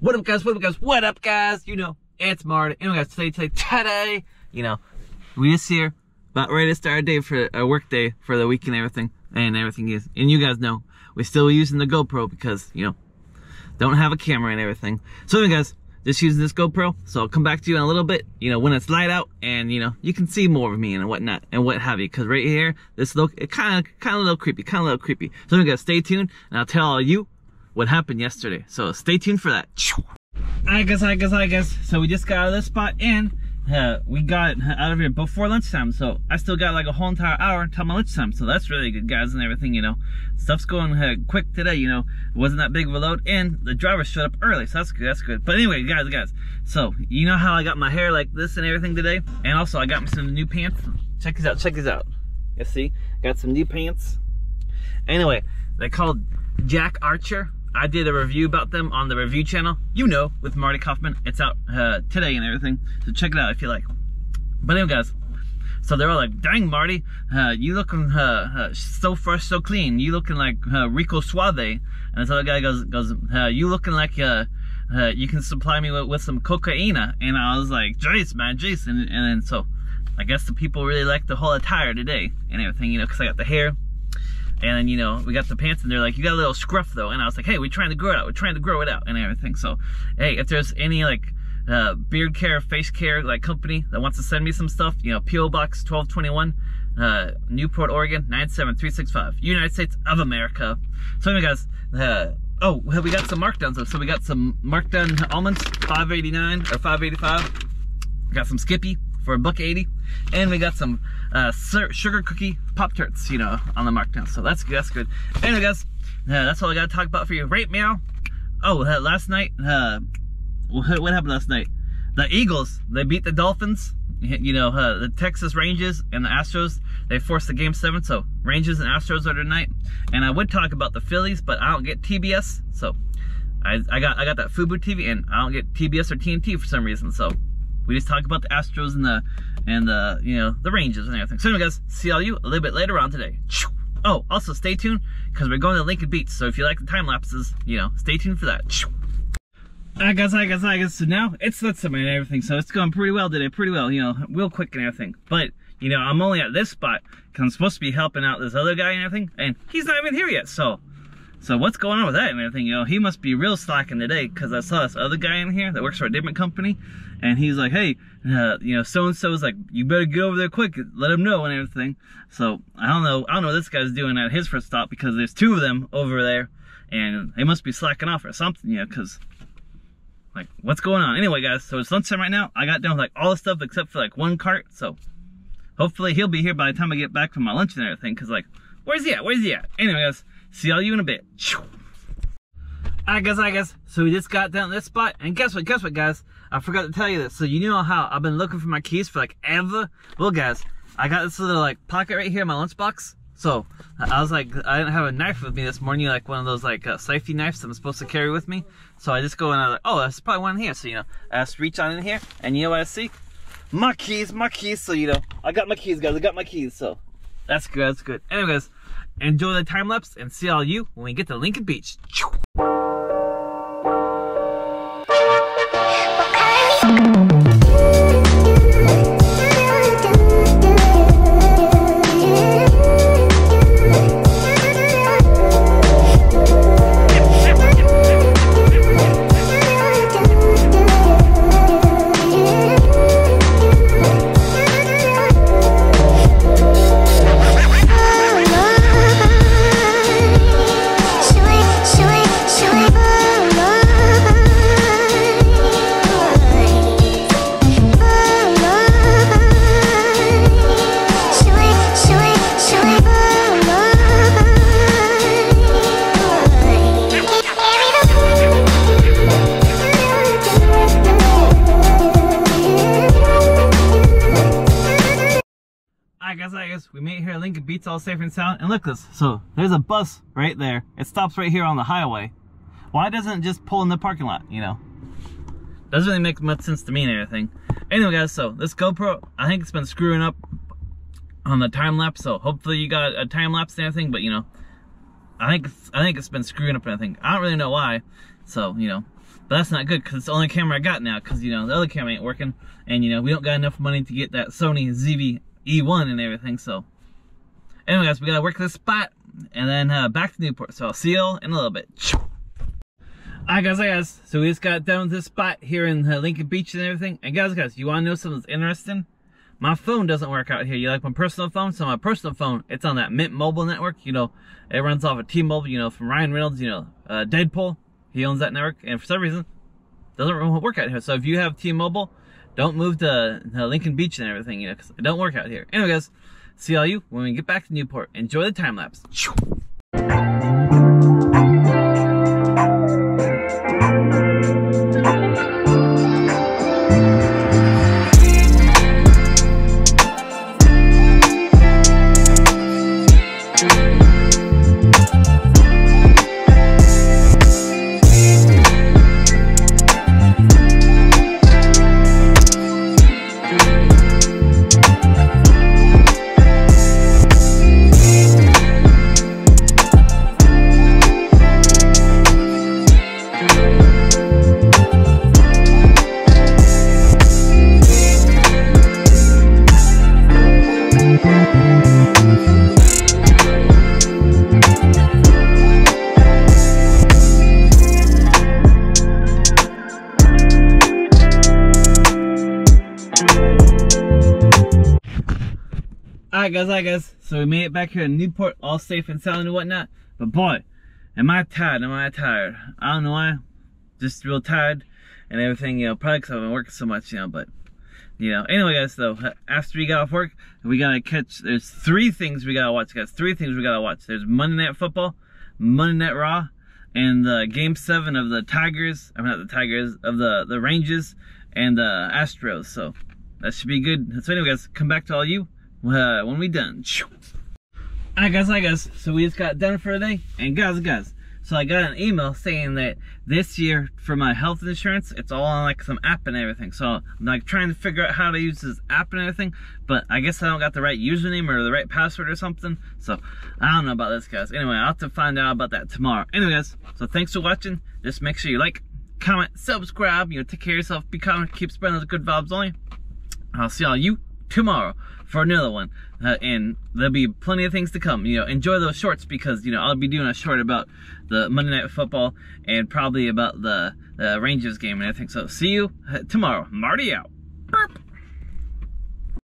What up, guys? What up, guys? What up, guys? You know, it's Marty. Anyway, guys, today, today, today, you know, we just here, about ready to start our day for a work day for the week and everything, and everything is. And you guys know, we're still using the GoPro because, you know, don't have a camera and everything. So anyway, guys, just using this GoPro. So I'll come back to you in a little bit, you know, when it's light out and, you know, you can see more of me and whatnot and what have you. Cause right here, this look, it kind of, kind of a little creepy, kind of a little creepy. So anyway, guys, stay tuned and I'll tell all you what happened yesterday. So stay tuned for that. I guess, I guess, I guess. So we just got out of this spot and uh, we got out of here before lunchtime. So I still got like a whole entire hour until my lunchtime. So that's really good, guys, and everything, you know. Stuff's going uh, quick today, you know. It wasn't that big of a load and the driver showed up early. So that's good, that's good. But anyway, guys, guys. So you know how I got my hair like this and everything today? And also I got me some new pants. Check these out, check these out. You see? Got some new pants. Anyway, they called Jack Archer I did a review about them on the review channel. You know, with Marty Kauffman. It's out uh, today and everything. So check it out if you like. But anyway, guys. So they're all like, dang, Marty, uh, you looking uh, uh, so fresh, so clean. You looking like uh, Rico Suave. And this other guy goes, goes uh, you looking like you can supply me with, with some cocaine. And I was like, Jace, man, Jace. And, and then so I guess the people really like the whole attire today and everything, you know, because I got the hair, and then, you know, we got the pants and they're like, you got a little scruff though. And I was like, hey, we're trying to grow it out. We're trying to grow it out and everything. So, hey, if there's any like uh, beard care, face care like company that wants to send me some stuff, you know, P.O. Box 1221, uh, Newport, Oregon, 97365, United States of America. So anyway, guys, uh, oh, we got some markdowns though. So we got some markdown almonds, 589 or 585. We Got some Skippy, for a buck 80 and we got some uh, sugar cookie pop tarts you know on the markdown. So that's that's good. Anyway guys uh, that's all i gotta talk about for you right now. oh uh, last night uh, what happened last night? The eagles they beat the dolphins you know uh, the texas rangers and the astros they forced the game seven. So rangers and astros are tonight. And i would talk about the phillies but i don't get tbs so I, I got I got that Fubo TV and I don't get TBS or TNT for some reason. So we just talk about the Astros and the and the you know the Rangers and everything. So anyway, guys, see all you a little bit later on today. Oh, also stay tuned because we're going to Lincoln Beach. So if you like the time lapses, you know, stay tuned for that. I guess, I guess, I guess. So now it's that summer and everything. So it's going pretty well today, pretty well. You know, real quick and everything. But you know, I'm only at this spot because I'm supposed to be helping out this other guy and everything, and he's not even here yet. So so what's going on with that and everything? You know, he must be real slacking today because I saw this other guy in here that works for a different company, and he's like, hey, uh, you know, so and so's like, you better get over there quick, let him know and everything. So I don't know, I don't know what this guy's doing at his first stop because there's two of them over there, and they must be slacking off or something, you know, because like what's going on? Anyway, guys, so it's lunchtime right now. I got done with like all the stuff except for like one cart, so hopefully he'll be here by the time I get back from my lunch and everything. Cause like, where's he at? Where's he at? Anyway, guys. See all you in a bit. I guess, I guess. So we just got down this spot, and guess what, guess what, guys? I forgot to tell you this. So you know how I've been looking for my keys for like ever? Well, guys, I got this little like pocket right here in my lunchbox. So I was like, I didn't have a knife with me this morning, like one of those like uh, safety knives that I'm supposed to carry with me. So I just go and I was like, oh, that's probably one here. So you know, I just reach on in here, and you know what I see? My keys, my keys. So you know, I got my keys, guys. I got my keys. So that's good. That's good. Anyways, enjoy the time lapse and see all you when we get to Lincoln Beach. We made it here Lincoln Beach all safe and sound. And look this, so there's a bus right there. It stops right here on the highway. Why doesn't it just pull in the parking lot, you know? Doesn't really make much sense to me and everything. Anyway guys, so this GoPro, I think it's been screwing up on the time lapse. So hopefully you got a time lapse and everything, but you know, I think I think it's been screwing up and everything. I don't really know why. So, you know, But that's not good because it's the only camera I got now because, you know, the other camera ain't working. And, you know, we don't got enough money to get that Sony ZV E1 and everything. So, anyway, guys, we got to work this spot and then uh, back to Newport. So, I'll see y'all in a little bit. Alright guys, hi guys, so we just got down to this spot here in uh, Lincoln Beach and everything. And guys, guys, you want to know something that's interesting? My phone doesn't work out here. You like my personal phone? So my personal phone, it's on that Mint Mobile network. You know, it runs off of T-Mobile, you know, from Ryan Reynolds, you know, uh, Deadpool. He owns that network. And for some reason, doesn't work out here. So if you have T-Mobile, don't move to uh, Lincoln Beach and everything, you know, because it don't work out here. Anyway guys, see all you when we get back to Newport. Enjoy the time lapse. Alright guys, alright guys, so we made it back here in Newport, all safe and sound and whatnot. But boy, am I tired, am I tired. I don't know why, just real tired and everything, you know, probably because I've been working so much, you know, but, you know. Anyway guys, though, after we got off work, we gotta catch, there's three things we gotta watch, guys. Three things we gotta watch. There's Monday Night Football, Monday Night Raw, and the Game 7 of the Tigers, I mean not the Tigers, of the, the Rangers and the Astros, so that should be good. So anyway guys, come back to all you when we done. Alright guys, hi guys. So we just got done for the day. And guys, guys, so I got an email saying that this year for my health insurance, it's all on like some app and everything. So I'm like trying to figure out how to use this app and everything. But I guess I don't got the right username or the right password or something. So I don't know about this guys. Anyway, I'll have to find out about that tomorrow. Anyway guys, so thanks for watching. Just make sure you like, comment, subscribe. You know, take care of yourself. Be kind, keep spreading those good vibes only. I'll see all you tomorrow for another one. Uh, and there'll be plenty of things to come. You know, enjoy those shorts because, you know, I'll be doing a short about the Monday Night Football and probably about the, the Rangers game and everything. So see you uh, tomorrow. Marty out. Burp.